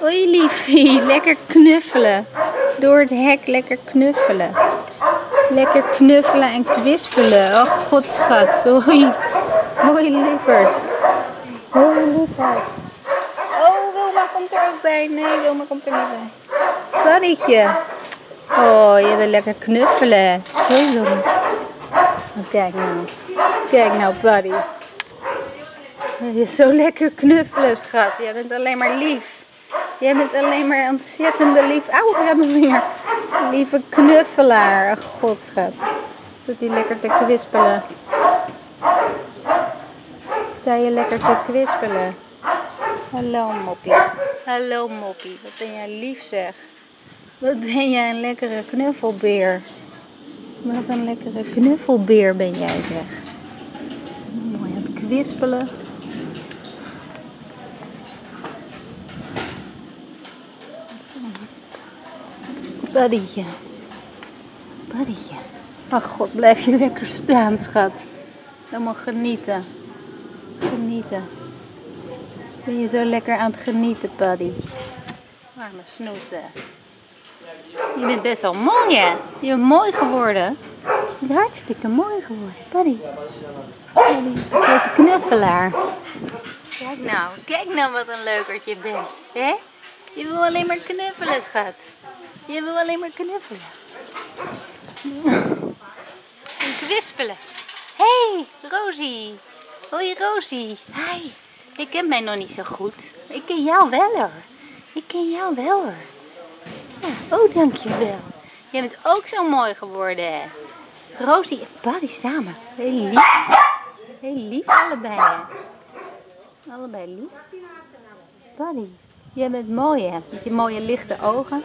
Hoi liefie, lekker knuffelen. Door het hek lekker knuffelen. Lekker knuffelen en kwispelen. Oh god schat. Hoi. Hoi lieverd. Hoi lieverd. Oh, Wilma komt er ook bij. Nee, Wilma komt er niet bij. Buddytje. Oh, je wil lekker knuffelen. Hoi Wilma. Oh, kijk nou. Kijk nou, Buddy. Je zo lekker knuffelen, schat. Jij bent alleen maar lief. Jij bent alleen maar ontzettende lief. Auw, we hebben weer. Lieve knuffelaar. Oh, god, schat. Zit hij lekker te kwispelen. Sta je lekker te kwispelen. Hallo, moppie. Hallo, moppie. Wat ben jij lief, zeg. Wat ben jij een lekkere knuffelbeer. Wat een lekkere knuffelbeer ben jij, zeg. Mooi aan het kwispelen. Buddytje. Buddytje. Ach god, blijf je lekker staan, schat. Helemaal genieten. Genieten. Ben je zo lekker aan het genieten, Buddy? Arme snoezen. Je bent best wel mooi, hè? Je bent mooi geworden. Je bent hartstikke mooi geworden, Buddy. Buddy is de grote knuffelaar. Kijk nou, kijk nou wat een leukert je bent, hè? Je wil alleen maar knuffelen, schat. Je wil alleen maar knuffelen. En kwispelen. Hé, hey, Rosie. Hoi, Rosie. Hi. Ik ken mij nog niet zo goed. Ik ken jou wel hoor. Ik ken jou wel hoor. Ja, oh, dankjewel. Jij bent ook zo mooi geworden. Rosie en Buddy samen. Heel lief. Heel lief allebei. Allebei lief. Buddy, jij bent mooi hè. Met je mooie lichte ogen.